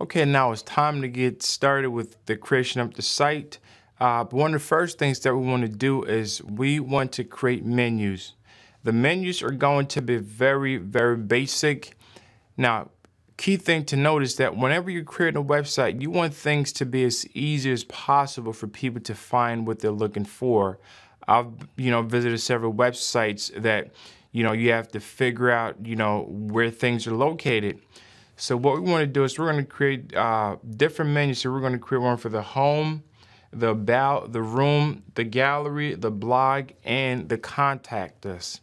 Okay, now it's time to get started with the creation of the site. Uh, one of the first things that we want to do is we want to create menus. The menus are going to be very, very basic. Now, key thing to note is that whenever you're creating a website, you want things to be as easy as possible for people to find what they're looking for. I've, you know, visited several websites that, you know, you have to figure out, you know, where things are located. So what we want to do is we're going to create uh, different menus. So we're going to create one for the home, the about, the room, the gallery, the blog, and the contact us.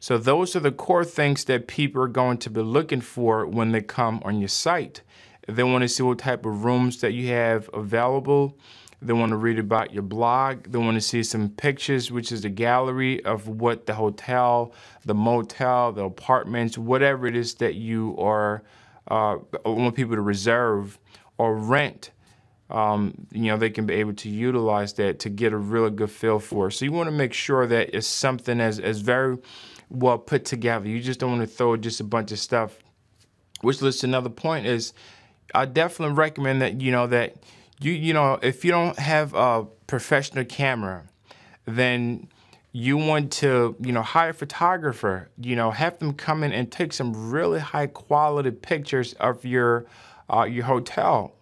So those are the core things that people are going to be looking for when they come on your site. They want to see what type of rooms that you have available. They want to read about your blog. They want to see some pictures, which is the gallery of what the hotel, the motel, the apartments, whatever it is that you are uh, want people to reserve or rent. Um, you know, they can be able to utilize that to get a really good feel for. it. So you want to make sure that it's something as, as very well put together. You just don't want to throw just a bunch of stuff. Which leads to another point is I definitely recommend that, you know, that you, you know, if you don't have a professional camera, then you want to, you know, hire a photographer, you know, have them come in and take some really high quality pictures of your uh, your hotel.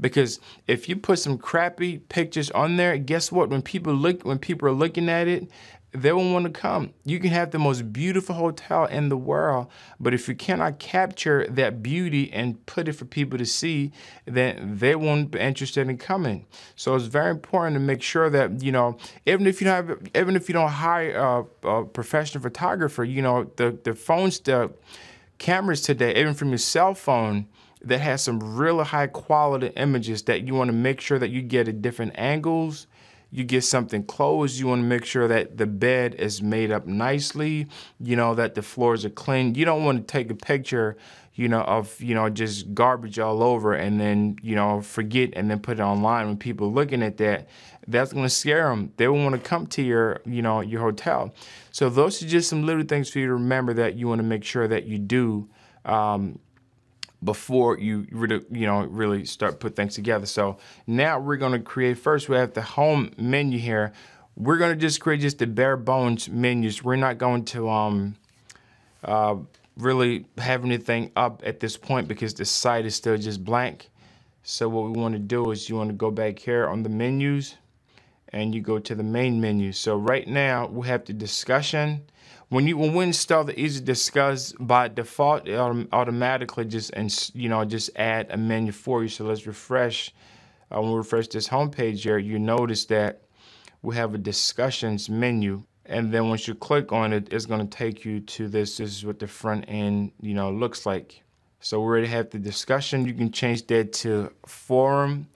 Because if you put some crappy pictures on there, guess what? When people look, when people are looking at it, they won't want to come. You can have the most beautiful hotel in the world, but if you cannot capture that beauty and put it for people to see, then they won't be interested in coming. So it's very important to make sure that you know, even if you don't have, even if you don't hire a, a professional photographer, you know, the the phones, the cameras today, even from your cell phone that has some really high quality images that you want to make sure that you get at different angles you get something closed, you want to make sure that the bed is made up nicely, you know, that the floors are clean. You don't want to take a picture, you know, of, you know, just garbage all over and then, you know, forget and then put it online. When people looking at that, that's going to scare them. They will want to come to your, you know, your hotel. So those are just some little things for you to remember that you want to make sure that you do um, before you really, you know, really start put things together. So now we're going to create, first we have the home menu here. We're going to just create just the bare bones menus. We're not going to um, uh, really have anything up at this point because the site is still just blank. So what we want to do is you want to go back here on the menus and you go to the main menu. So right now we have the discussion when you when we install the Easy Discuss by default, it automatically just and you know just add a menu for you. So let's refresh. Uh, when we refresh this homepage here, you notice that we have a discussions menu. And then once you click on it, it's going to take you to this. This is what the front end, you know, looks like. So we already have the discussion. You can change that to forum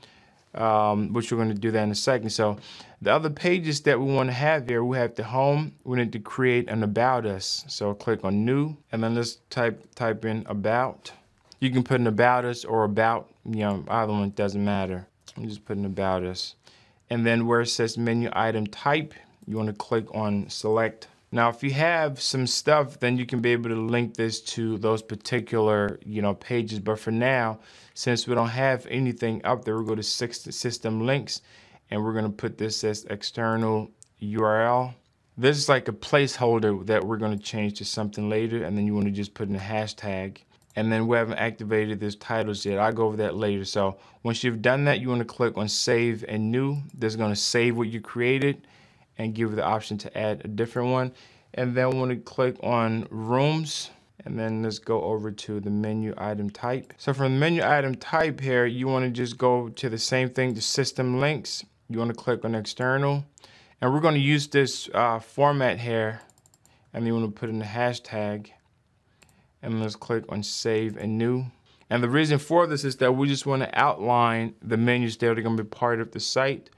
um, which we're going to do that in a second. So the other pages that we want to have here, we have the home. We need to create an about us. So click on new, and then let's type type in about. You can put an about us or about, you know, either one doesn't matter. I'm just putting about us. And then where it says menu item type, you want to click on select now, if you have some stuff, then you can be able to link this to those particular, you know, pages. But for now, since we don't have anything up there, we'll go to system links and we're going to put this as external URL. This is like a placeholder that we're going to change to something later. And then you want to just put in a hashtag. And then we haven't activated this titles yet. I'll go over that later. So once you've done that, you want to click on save and new. This is going to save what you created and give you the option to add a different one. And then want to click on rooms and then let's go over to the menu item type. So from the menu item type here, you want to just go to the same thing, the system links. You want to click on external and we're going to use this uh, format here and you want to put in the hashtag and let's click on save and new. And the reason for this is that we just want to outline the menus that are going to be part of the site.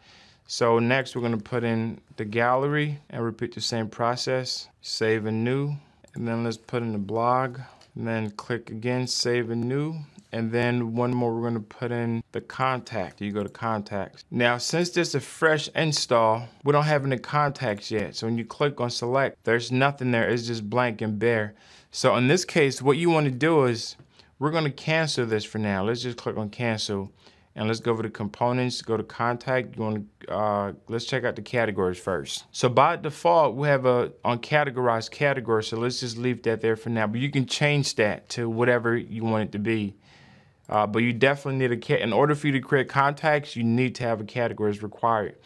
So next we're going to put in the gallery and repeat the same process. Save and new. And then let's put in the blog. And then click again, save and new. And then one more, we're gonna put in the contact. You go to contacts. Now, since this is a fresh install, we don't have any contacts yet. So when you click on select, there's nothing there. It's just blank and bare. So in this case, what you wanna do is, We're going to cancel this for now. Let's just click on cancel and let's go over to components, go to contact. You want to, uh, let's check out the categories first. So by default, we have a uncategorized category. So let's just leave that there for now, but you can change that to whatever you want it to be. Uh, but you definitely need a cat. In order for you to create contacts, you need to have a category as required.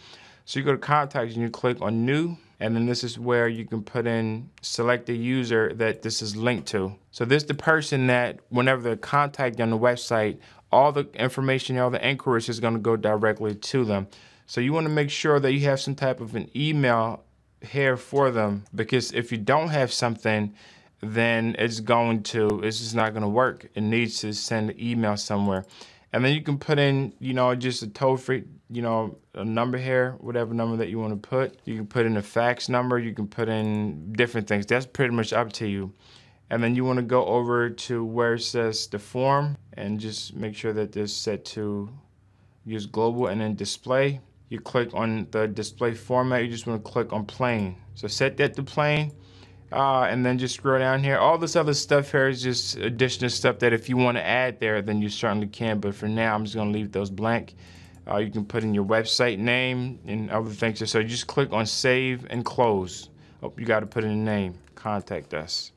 So you go to contacts and you click on new and then this is where you can put in select the user that this is linked to. So this is the person that whenever they contact you on the website, all the information, all the inquiries is going to go directly to them. So you want to make sure that you have some type of an email here for them because if you don't have something, then it's going to, it's just not going to work. It needs to send an email somewhere. And then you can put in, you know, just a toll free, you know, a number here, whatever number that you want to put. You can put in a fax number. You can put in different things. That's pretty much up to you. And then you want to go over to where it says the form and just make sure that this set to use global and then display. You click on the display format. You just want to click on plain. So set that to plain uh, and then just scroll down here. All this other stuff here is just additional stuff that if you want to add there, then you certainly can. But for now, I'm just going to leave those blank. Uh, you can put in your website name and other things. So just click on save and close. Oh, you got to put in a name. Contact us.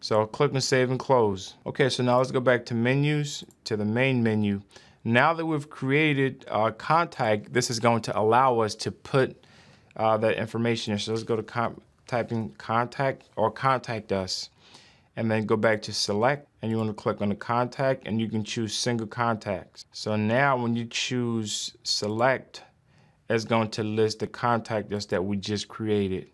So click and save and close. Okay, so now let's go back to menus, to the main menu. Now that we've created uh, contact, this is going to allow us to put uh, that information here. So let's go to type in contact or contact us and then go back to select and you want to click on the contact and you can choose single contacts. So now when you choose select, it's going to list the contact us that we just created.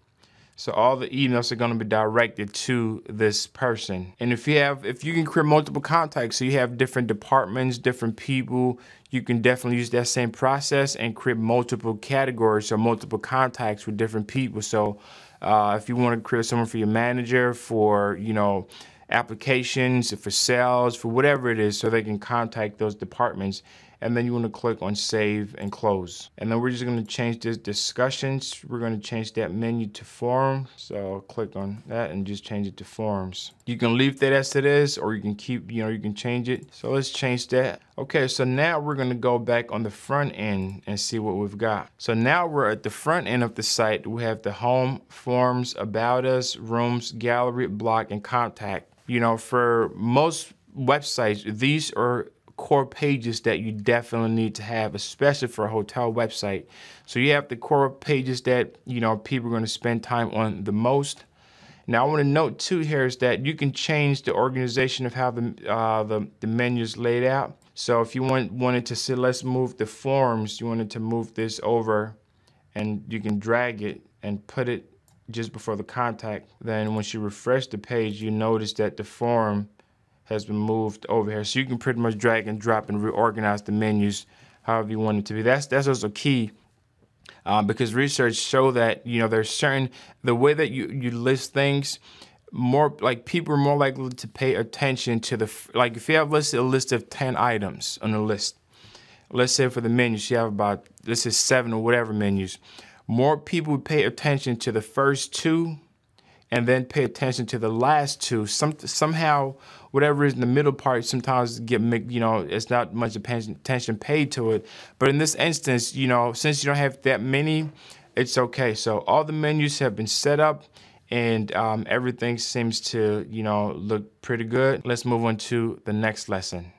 So all the emails are going to be directed to this person. And if you have, if you can create multiple contacts, so you have different departments, different people, you can definitely use that same process and create multiple categories or multiple contacts with different people. So uh, if you want to create someone for your manager, for, you know, applications, for sales, for whatever it is, so they can contact those departments and then you want to click on save and close. And then we're just going to change this discussions. We're going to change that menu to forum. So click on that and just change it to forums. You can leave that as it is or you can keep, you know, you can change it. So let's change that. Okay, so now we're going to go back on the front end and see what we've got. So now we're at the front end of the site. We have the home, forms, about us, rooms, gallery, block, and contact. You know, for most websites, these are core pages that you definitely need to have, especially for a hotel website. So you have the core pages that, you know, people are going to spend time on the most. Now I want to note too here is that you can change the organization of how the, uh, the, the menu is laid out. So if you want, wanted to say, let's move the forms, you wanted to move this over and you can drag it and put it just before the contact. Then once you refresh the page, you notice that the form has been moved over here. So you can pretty much drag and drop and reorganize the menus however you want it to be. That's that's also key um, because research show that you know there's certain the way that you you list things more like people are more likely to pay attention to the like if you have listed a list of 10 items on the list let's say for the menus you have about this is seven or whatever menus more people would pay attention to the first two and then pay attention to the last two. Some somehow whatever is in the middle part sometimes get you know it's not much attention paid to it. But in this instance, you know since you don't have that many, it's okay. So all the menus have been set up. And um, everything seems to, you know, look pretty good. Let's move on to the next lesson.